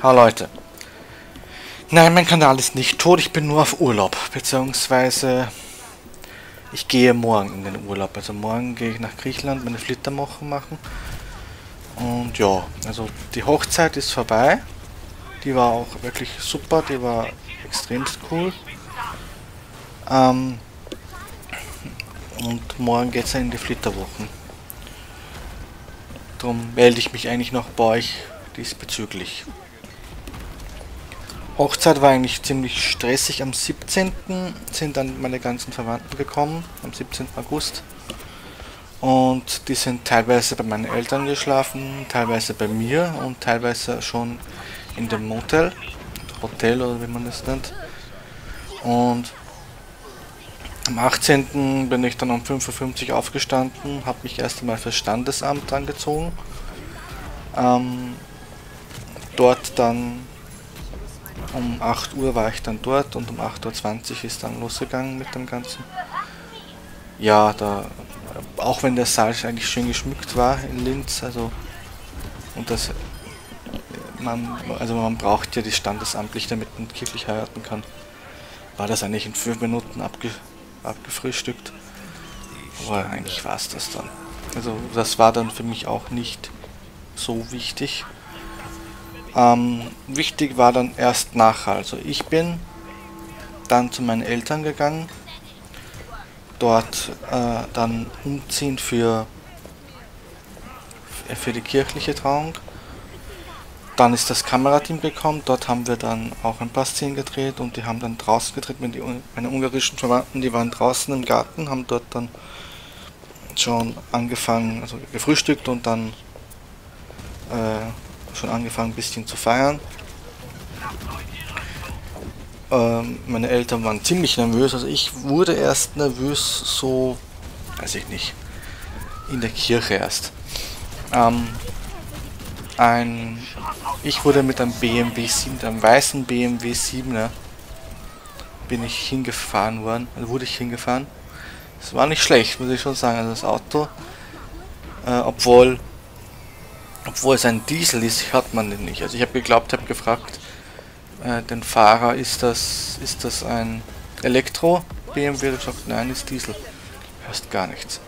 Hallo Leute. Nein, mein Kanal ist nicht tot, ich bin nur auf Urlaub. Beziehungsweise ich gehe morgen in den Urlaub. Also morgen gehe ich nach Griechenland meine Flitterwochen machen. Und ja, also die Hochzeit ist vorbei. Die war auch wirklich super, die war extremst cool. Ähm, und morgen geht es in die Flitterwochen. Darum melde ich mich eigentlich noch bei euch diesbezüglich. Hochzeit war eigentlich ziemlich stressig. Am 17. sind dann meine ganzen Verwandten gekommen, am 17. August. Und die sind teilweise bei meinen Eltern geschlafen, teilweise bei mir und teilweise schon in dem Motel, Hotel oder wie man das nennt. Und am 18. bin ich dann um 5.50 Uhr aufgestanden, habe mich erst einmal fürs Standesamt angezogen. Ähm, dort dann um 8 Uhr war ich dann dort und um 8.20 Uhr ist dann losgegangen mit dem Ganzen. Ja, da, auch wenn der Saal eigentlich schön geschmückt war in Linz, also, und das, man, also man braucht ja die Standesamtlich, damit man kirchlich heiraten kann, war das eigentlich in 5 Minuten abge, abgefrühstückt. Aber eigentlich war es das dann. Also das war dann für mich auch nicht so wichtig. Ähm, wichtig war dann erst nachher. Also ich bin dann zu meinen Eltern gegangen, dort äh, dann umziehen für, für die kirchliche Trauung. Dann ist das Kamerateam gekommen, dort haben wir dann auch ein paar Szenen gedreht und die haben dann draußen gedreht mit meine ungarischen Verwandten, die waren draußen im Garten, haben dort dann schon angefangen, also gefrühstückt und dann äh, schon angefangen ein bisschen zu feiern. Ähm, meine Eltern waren ziemlich nervös, also ich wurde erst nervös so, weiß ich nicht, in der Kirche erst. Ähm, ein, ich wurde mit einem BMW 7, einem weißen BMW 7er, bin ich hingefahren worden, also wurde ich hingefahren. Das war nicht schlecht, muss ich schon sagen, also das Auto, äh, obwohl obwohl es ein Diesel ist, hört man den nicht. Also ich habe geglaubt, habe gefragt, äh, den Fahrer, ist das, ist das ein Elektro BMW? Er sagt, nein, ist Diesel. Hörst gar nichts.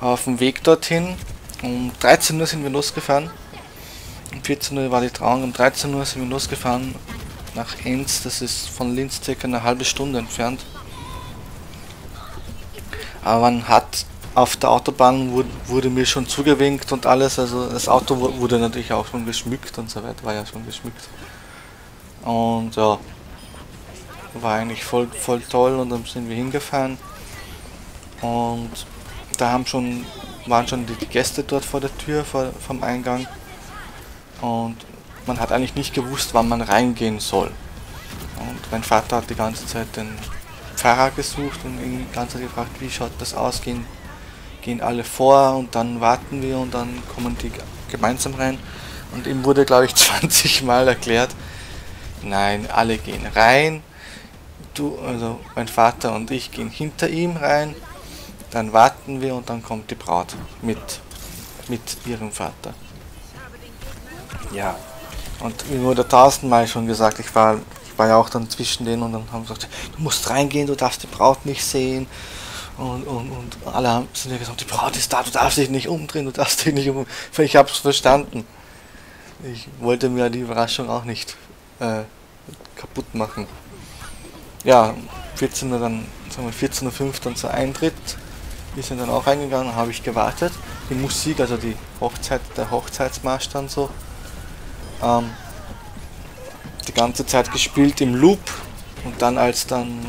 Auf dem Weg dorthin, um 13 Uhr sind wir losgefahren. Um 14 Uhr war die Trauung, um 13 Uhr sind wir losgefahren nach Enz, das ist von Linz circa eine halbe Stunde entfernt. Aber man hat auf der Autobahn wurde, wurde, mir schon zugewinkt und alles. Also das Auto wurde natürlich auch schon geschmückt und so weiter, war ja schon geschmückt. Und ja, war eigentlich voll, voll toll und dann sind wir hingefahren. Und da haben schon, waren schon die Gäste dort vor der Tür, vor, vom Eingang. Und man hat eigentlich nicht gewusst, wann man reingehen soll. Und mein Vater hat die ganze Zeit den Pfarrer gesucht und ihn die ganze Zeit gefragt, wie schaut das aus, gehen gehen alle vor und dann warten wir und dann kommen die gemeinsam rein. Und ihm wurde, glaube ich, 20 Mal erklärt, nein, alle gehen rein. Du, also mein Vater und ich gehen hinter ihm rein. Dann warten wir und dann kommt die Braut mit, mit ihrem Vater. Ja, und mir wurde tausendmal schon gesagt, ich war, ich war ja auch dann zwischen denen und dann haben sie gesagt, du musst reingehen, du darfst die Braut nicht sehen und, und, und alle sind ja gesagt, die Braut ist da, du darfst dich nicht umdrehen, du darfst dich nicht umdrehen. Ich hab's verstanden. Ich wollte mir die Überraschung auch nicht äh, kaputt machen. Ja, 14 Uhr dann, sagen wir 14.05 Uhr dann zur Eintritt. Wir sind dann auch reingegangen, habe ich gewartet. Die Musik, also die Hochzeit, der Hochzeitsmarsch dann so. Ähm, die ganze Zeit gespielt im Loop und dann als dann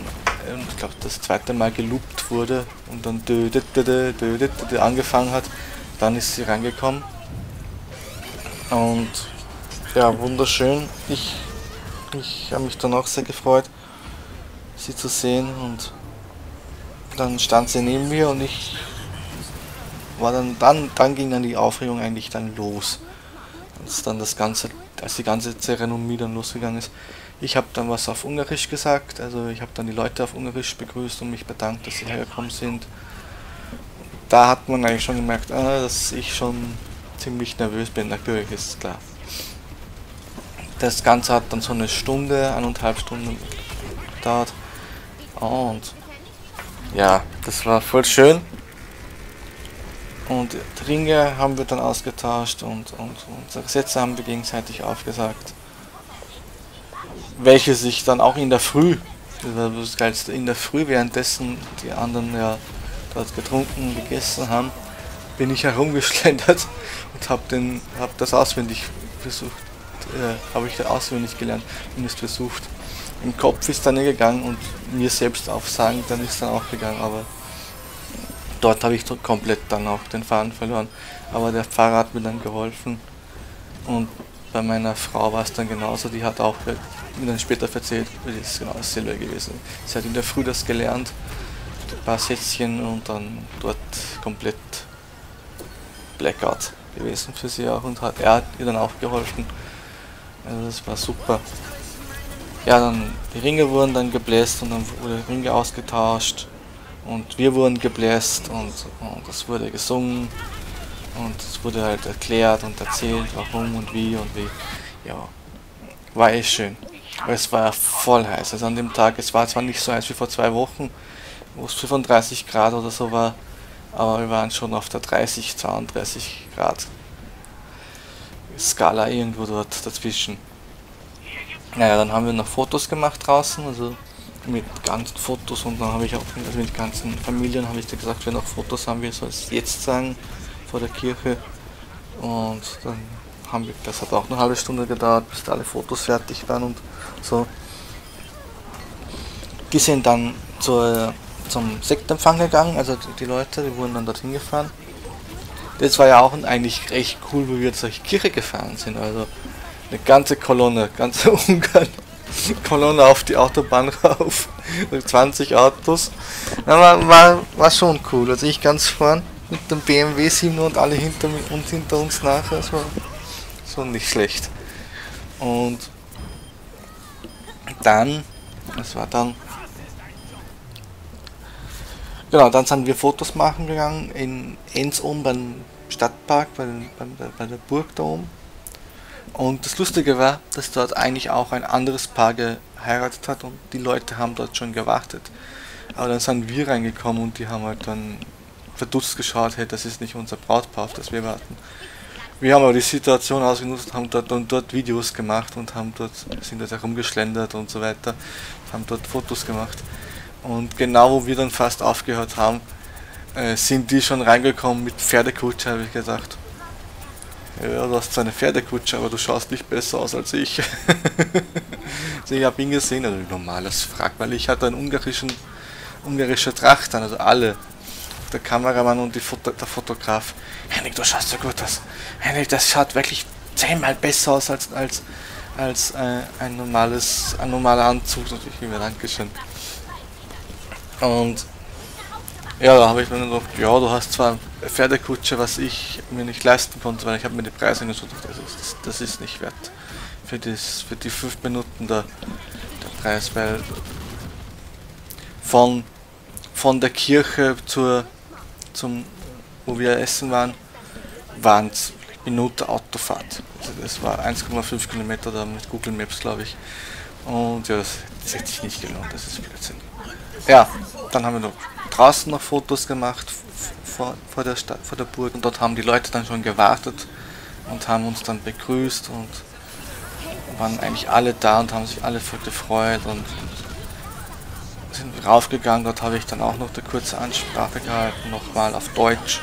ich glaube das zweite Mal geloopt wurde und dann dö, dö, dö, dö, angefangen hat, dann ist sie reingekommen. Und ja, wunderschön. Ich, ich habe mich dann auch sehr gefreut, sie zu sehen und dann stand sie neben mir und ich war dann, dann, dann ging dann die Aufregung eigentlich dann los. Als dann das ganze, als die ganze Zeremonie dann losgegangen ist. Ich habe dann was auf Ungarisch gesagt, also ich habe dann die Leute auf Ungarisch begrüßt und mich bedankt, dass sie hergekommen sind. Da hat man eigentlich schon gemerkt, ah, dass ich schon ziemlich nervös bin, natürlich ist klar. Das Ganze hat dann so eine Stunde, eineinhalb Stunden gedauert. Und ja, das war voll schön. Und Ringe haben wir dann ausgetauscht und, und unsere Gesetze haben wir gegenseitig aufgesagt. Welche sich dann auch in der Früh, das das Geilste, in der Früh, währenddessen die anderen ja dort getrunken, gegessen haben, bin ich herumgeschlendert und habe den, das auswendig versucht, äh, habe ich auswendig gelernt und es versucht. Im Kopf ist dann gegangen und mir selbst aufsagen, dann ist dann auch gegangen, aber dort habe ich komplett dann auch den Faden verloren. Aber der Fahrer hat mir dann geholfen und bei meiner Frau war es dann genauso, die hat auch mir dann später erzählt, das ist genau dasselbe gewesen. Sie hat in der Früh das gelernt, ein paar Sätzchen und dann dort komplett Blackout gewesen für sie auch und hat, er hat ihr dann auch geholfen. Also das war super. Ja, dann die Ringe wurden dann gebläst und dann wurde Ringe ausgetauscht und wir wurden gebläst und, und es wurde gesungen und es wurde halt erklärt und erzählt, warum und wie und wie. Ja, war echt schön. Aber es war voll heiß. Also an dem Tag, es war zwar nicht so heiß wie vor zwei Wochen, wo es 35 Grad oder so war, aber wir waren schon auf der 30, 32 Grad Skala irgendwo dort dazwischen. Naja, dann haben wir noch Fotos gemacht draußen, also mit ganzen Fotos und dann habe ich auch also mit ganzen Familien habe ich gesagt, wenn noch Fotos haben wir soll es jetzt sagen vor der Kirche und dann haben wir das hat auch eine halbe Stunde gedauert, bis da alle Fotos fertig waren und so. Die sind dann zur zum Sektempfang gegangen, also die Leute, die wurden dann dorthin gefahren. Das war ja auch eigentlich recht cool, wo wir zur Kirche gefahren sind, also eine ganze Kolonne, ganze Ungarn. Kolonne auf die Autobahn rauf, 20 Autos. War, war, war schon cool. Also ich ganz vorn mit dem BMW 7 und alle hinter und hinter uns nachher. Das schon nicht schlecht. Und dann, das war dann Genau, dann sind wir Fotos machen gegangen in Ensom beim Stadtpark, bei, bei, bei der Burg da oben. Und das Lustige war, dass dort eigentlich auch ein anderes Paar geheiratet hat und die Leute haben dort schon gewartet. Aber dann sind wir reingekommen und die haben halt dann verdutzt geschaut, hey, das ist nicht unser Brautpaar, auf das wir warten. Wir haben aber die Situation ausgenutzt, haben dort und dort Videos gemacht und haben dort, sind dort herumgeschlendert und so weiter, haben dort Fotos gemacht. Und genau wo wir dann fast aufgehört haben, äh, sind die schon reingekommen mit Pferdekutsche, habe ich gesagt. Ja, du hast zwar eine Pferdekutsche, aber du schaust nicht besser aus als ich. also ich habe ihn gesehen, also normales Frack, weil ich hatte einen ungarischen, ungarische Tracht an, also alle. Der Kameramann und Foto, der Fotograf. Henrik, du schaust so gut aus. Henrik, das schaut wirklich zehnmal besser aus als, als, als äh, ein normales, ein normaler Anzug. Und ich mir Dankeschön. Und ja, da habe ich mir gedacht, ja, du hast zwar eine Pferdekutsche, was ich mir nicht leisten konnte, weil ich habe mir die Preise gedacht, das ist, das ist nicht wert. Für, das, für die fünf Minuten der, der Preis, weil von, von der Kirche zur, zum, wo wir essen waren, waren es Minute Autofahrt. Also das war 1,5 Kilometer da mit Google Maps, glaube ich. Und ja, das, das hätte sich nicht gelohnt, das ist Blödsinn. Ja, dann haben wir noch draußen noch Fotos gemacht vor, vor, der Stadt, vor der Burg und dort haben die Leute dann schon gewartet und haben uns dann begrüßt und waren eigentlich alle da und haben sich alle voll gefreut und, sind raufgegangen. Dort habe ich dann auch noch eine kurze Ansprache gehalten, nochmal auf Deutsch.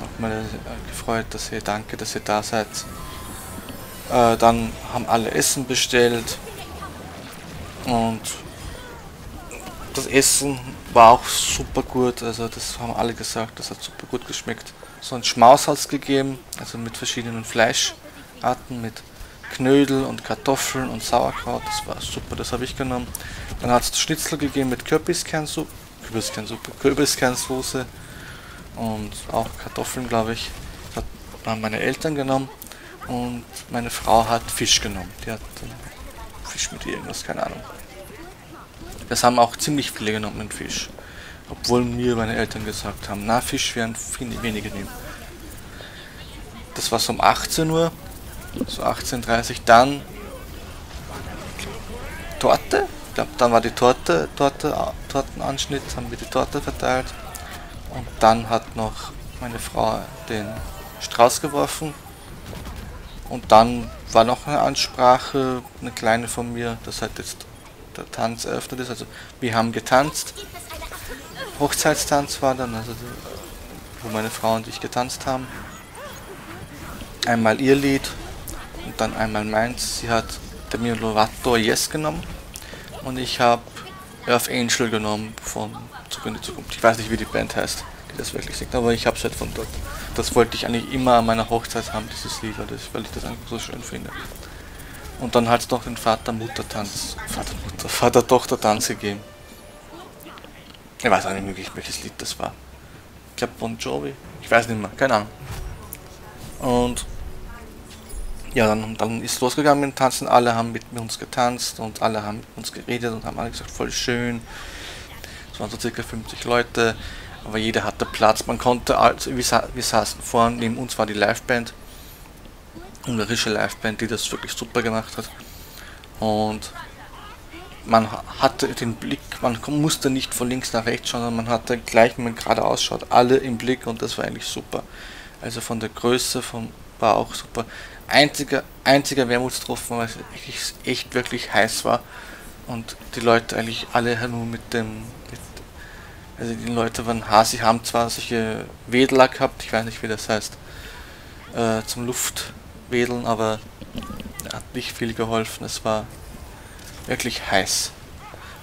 Nochmal äh, gefreut, dass ihr, danke, dass ihr da seid. Äh, dann haben alle Essen bestellt und das Essen war auch super gut, also das haben alle gesagt, das hat super gut geschmeckt. So ein Schmaus hat es gegeben, also mit verschiedenen Fleischarten, mit Knödel und Kartoffeln und Sauerkraut, das war super, das habe ich genommen. Dann hat es Schnitzel gegeben mit Kürbiskernsuppe, Kürbiskernsuppe, Kürbiskernsoße und auch Kartoffeln, glaube ich. Das haben meine Eltern genommen und meine Frau hat Fisch genommen. Die hat Fisch mit irgendwas, keine Ahnung. Das haben auch ziemlich viele genommen, den Fisch. Obwohl mir meine Eltern gesagt haben, na, Fisch werden wenige nehmen. Das war so um 18 Uhr, so 18.30 Uhr. Dann Torte. Ich glaube, dann war die Torte, Torte, Tortenanschnitt, haben wir die Torte verteilt. Und dann hat noch meine Frau den Strauß geworfen. Und dann war noch eine Ansprache, eine kleine von mir, dass halt jetzt der Tanz eröffnet ist. Also wir haben getanzt. Hochzeitstanz war dann, also wo meine Frau und ich getanzt haben. Einmal ihr Lied und dann einmal meins. Sie hat Demi Lovato Yes genommen und ich habe Earth Angel genommen von Zurück in die Zukunft. Ich weiß nicht, wie die Band heißt, die das wirklich singt, aber ich habe es halt von dort. Das wollte ich eigentlich immer an meiner Hochzeit haben, dieses Lied, weil ich das einfach so schön finde. Und dann hat es noch den Vater-Mutter-Tanz, Vater-Mutter, Vater-Tochter-Tanz gegeben. Ich weiß auch nicht wirklich, welches Lied das war. Ich glaube Bon Jovi. Ich weiß nicht mehr, keine Ahnung. Und ja, dann, dann ist losgegangen mit dem Tanzen. Alle haben mit, mit uns getanzt und alle haben mit uns geredet und haben alle gesagt, voll schön. Es waren so circa 50 Leute, aber jeder hatte Platz. Man konnte, also wir, wir saßen vorne, neben uns war die Liveband ungarische Liveband, die das wirklich super gemacht hat. Und man hatte den Blick, man musste nicht von links nach rechts schauen, sondern man hatte gleich, wenn man gerade ausschaut, alle im Blick und das war eigentlich super. Also von der Größe vom, war auch super. Einziger, einziger Wermutstropfen, weil es echt, echt wirklich heiß war und die Leute eigentlich alle nur mit dem, mit, also die Leute waren Hasi, haben zwar solche Wedler gehabt, ich weiß nicht wie das heißt, äh, zum Luft wedeln, aber hat nicht viel geholfen. Es war wirklich heiß.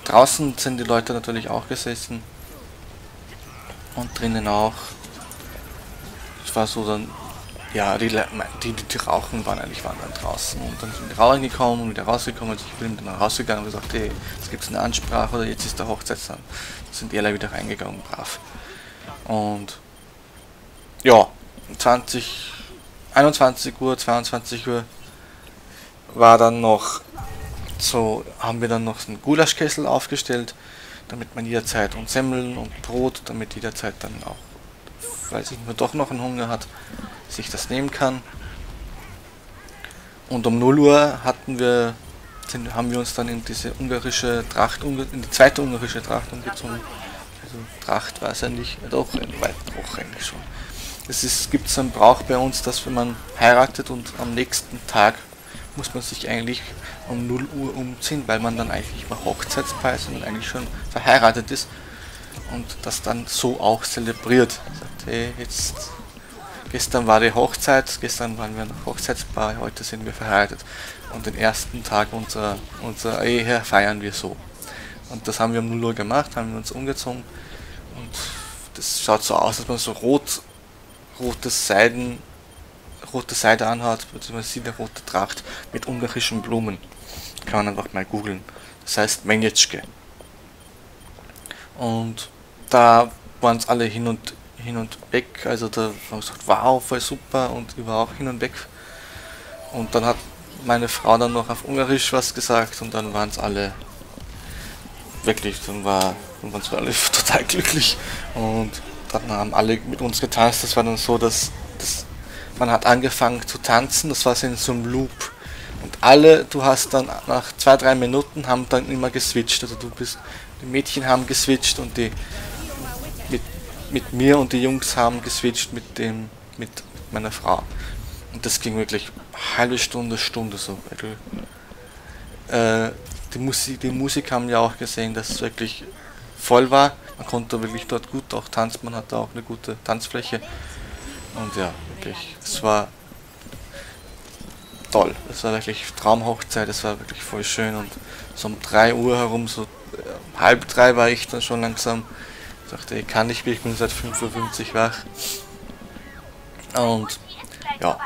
Draußen sind die Leute natürlich auch gesessen und drinnen auch. Es war so dann, ja, die, die, die Rauchen waren eigentlich waren dann draußen und dann sind die reingekommen und wieder rausgekommen und ich bin dann rausgegangen und gesagt, hey, jetzt gibt es eine Ansprache oder jetzt ist der Hochzeitstag. sind die alle wieder reingegangen, brav. Und ja, 20 21 Uhr, 22 Uhr war dann noch so, haben wir dann noch einen Gulaschkessel aufgestellt, damit man jederzeit und Semmeln und Brot, damit jederzeit dann auch, weil sich nur doch noch einen Hunger hat, sich das nehmen kann. Und um 0 Uhr hatten wir, sind, haben wir uns dann in diese ungarische Tracht, in die zweite ungarische Tracht umgezogen. Also Tracht war es eigentlich, doch, weit doch eigentlich schon es gibt so einen Brauch bei uns, dass wenn man heiratet und am nächsten Tag muss man sich eigentlich um 0 Uhr umziehen, weil man dann eigentlich nicht Hochzeitspaar ist, sondern eigentlich schon verheiratet ist und das dann so auch zelebriert. Sagt, hey, jetzt gestern war die Hochzeit, gestern waren wir noch Hochzeitspaar, heute sind wir verheiratet und den ersten Tag unserer, unserer Ehe feiern wir so. Und das haben wir um 0 Uhr gemacht, haben wir uns umgezogen und das schaut so aus, dass man so rot rotes Seiden, rote Seide anhat, beziehungsweise eine rote Tracht mit ungarischen Blumen. Kann man einfach mal googeln. Das heißt Menjetschke. Und da waren es alle hin und hin und weg. Also da haben wir gesagt, wow, voll super und auch hin und weg. Und dann hat meine Frau dann noch auf Ungarisch was gesagt und dann waren es alle wirklich, dann war dann waren alle total glücklich und dann haben alle mit uns getanzt. Das war dann so, dass, dass man hat angefangen zu tanzen. Das war so in so einem Loop. Und alle, du hast dann nach zwei, drei Minuten haben dann immer geswitcht. Also du bist, die Mädchen haben geswitcht und die mit, mit mir und die Jungs haben geswitcht mit dem, mit, meiner Frau. Und das ging wirklich halbe Stunde, Stunde so. Äh, die Musik, die Musik haben ja auch gesehen, dass es wirklich voll war. Man konnte wirklich dort gut auch tanzen, man hatte auch eine gute Tanzfläche. Und ja, wirklich, es war toll. Es war wirklich Traumhochzeit, es war wirklich voll schön und so um 3 Uhr herum, so äh, halb drei war ich dann schon langsam. Dachte, ich kann nicht mehr, ich bin seit 5.50 Uhr wach. Und ja,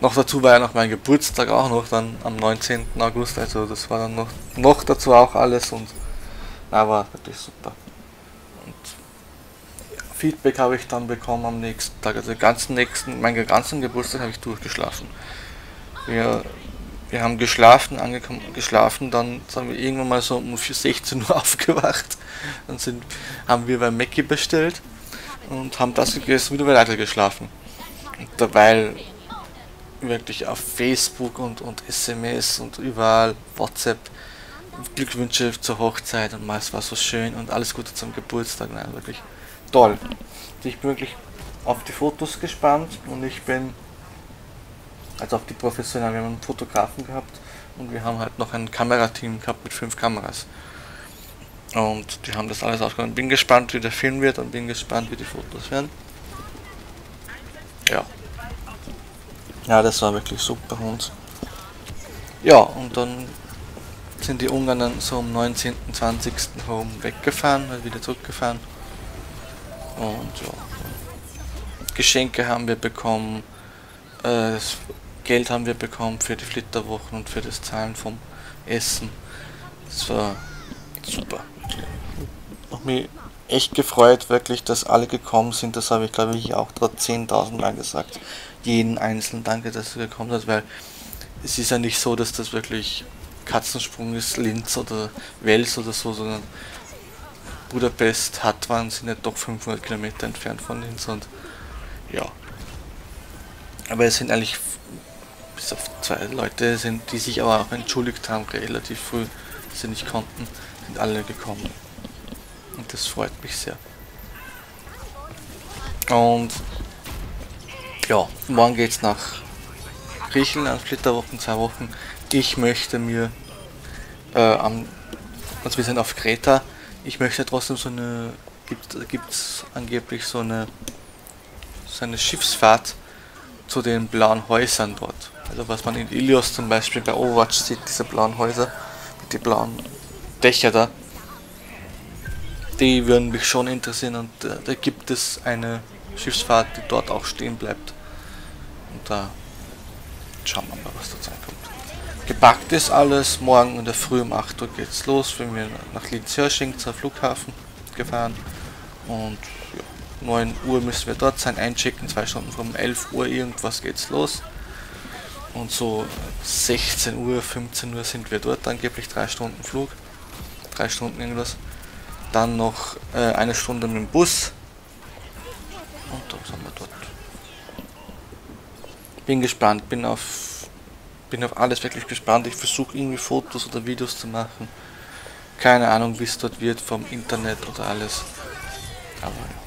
noch dazu war ja noch mein Geburtstag auch noch dann am 19. August, also das war dann noch, noch dazu auch alles und aber wirklich super. Und Feedback habe ich dann bekommen am nächsten Tag. Also den ganzen nächsten, meinen ganzen Geburtstag habe ich durchgeschlafen. Wir, wir haben geschlafen, angekommen, geschlafen, dann sind wir irgendwann mal so um 16 Uhr aufgewacht. Dann sind, haben wir bei Mackie bestellt und haben das gegessen, wieder weiter geschlafen. Und dabei wirklich auf Facebook und, und SMS und überall WhatsApp Glückwünsche zur Hochzeit und es war so schön und alles Gute zum Geburtstag. Nein, wirklich toll. Ich bin wirklich auf die Fotos gespannt und ich bin also auf die professionellen, wir haben einen Fotografen gehabt und wir haben halt noch ein Kamerateam gehabt mit fünf Kameras. Und die haben das alles ausgegangen. Bin gespannt, wie der Film wird und bin gespannt, wie die Fotos werden. Ja. Ja, das war wirklich super und ja, und dann sind die Ungarn dann so am 19., 20. Home weggefahren, halt wieder zurückgefahren. Und ja, Geschenke haben wir bekommen, äh, Geld haben wir bekommen für die Flitterwochen und für das Zahlen vom Essen. Das war super. Noch mich echt gefreut, wirklich, dass alle gekommen sind. Das habe ich, glaube ich, auch gerade 10.000 Mal gesagt. Jeden einzelnen Danke, dass ihr gekommen seid, weil es ist ja nicht so, dass das wirklich Katzensprung ist, Linz oder Wels oder so, sondern Budapest hat waren sie nicht doch 500 Kilometer entfernt von Linz und ja. Aber es sind eigentlich bis auf zwei Leute, sind, die sich aber auch entschuldigt haben, relativ früh, dass sie nicht konnten, sind alle gekommen. Und das freut mich sehr. Und ja, morgen geht's nach Griechenland, Flitterwochen, zwei Wochen. Ich möchte mir äh, am, also wir sind auf Kreta, ich möchte trotzdem so eine, gibt es angeblich so eine, so eine Schiffsfahrt zu den blauen Häusern dort. Also was man in Ilios zum Beispiel bei Overwatch sieht, diese blauen Häuser mit den blauen Dächer da. Die würden mich schon interessieren und äh, da gibt es eine Schiffsfahrt, die dort auch stehen bleibt. Und da schauen wir mal, was dazu kommt. Gepackt ist alles, morgen in der Früh um 8 Uhr geht's los, wenn wir nach Linz-Hirsching zur Flughafen gefahren und ja, 9 Uhr müssen wir dort sein, einchecken, zwei Stunden um 11 Uhr irgendwas geht's los. Und so 16 Uhr, 15 Uhr sind wir dort, angeblich drei Stunden Flug. Drei Stunden irgendwas. Dann noch äh, eine Stunde mit dem Bus. Und dann sind wir dort. Bin gespannt, bin auf, bin auf alles wirklich gespannt. Ich versuche irgendwie Fotos oder Videos zu machen. Keine Ahnung, wie es dort wird vom Internet oder alles. Aber ja.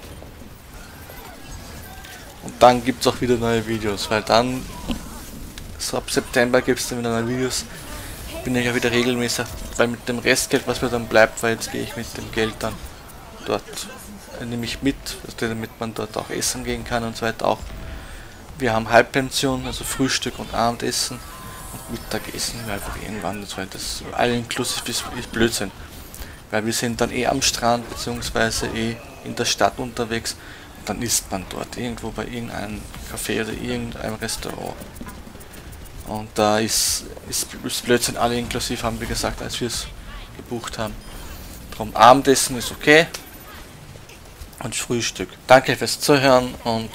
Und dann gibt es auch wieder neue Videos, weil dann so ab September gibt es dann wieder neue Videos. Bin ich ja wieder regelmäßig, weil mit dem Restgeld, was mir dann bleibt, weil jetzt gehe ich mit dem Geld dann dort, äh, nehme ich mit, damit man dort auch essen gehen kann und so weiter auch. Wir haben Halbpension, also Frühstück und Abendessen und Mittagessen, einfach irgendwann, das, weil das all inklusiv ist, ist Blödsinn. Weil wir sind dann eh am Strand, beziehungsweise eh in der Stadt unterwegs und dann isst man dort irgendwo bei irgendeinem Café oder irgendeinem Restaurant. Und da ist, ist, ist Blödsinn alle inklusiv, haben wir gesagt, als wir es gebucht haben. Darum Abendessen ist okay. Und Frühstück. Danke fürs Zuhören und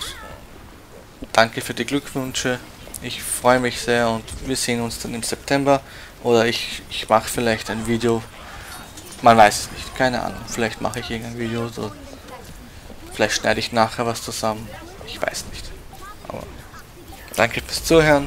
danke für die Glückwünsche. Ich freue mich sehr und wir sehen uns dann im September. Oder ich, ich mache vielleicht ein Video. Man weiß es nicht, keine Ahnung. Vielleicht mache ich irgendein Video oder vielleicht schneide ich nachher was zusammen. Ich weiß nicht. Aber danke fürs Zuhören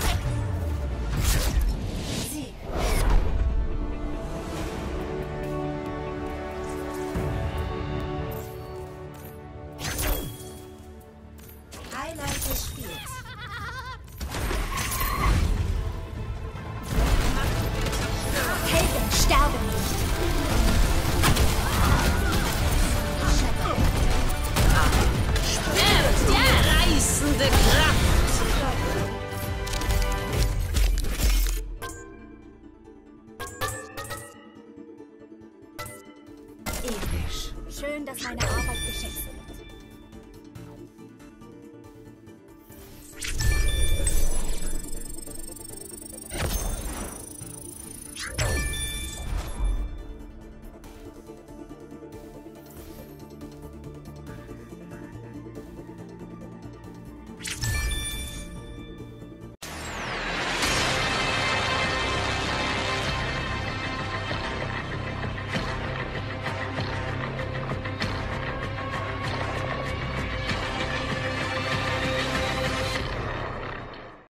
Schön, dass meine Arbeit geschätzt wird.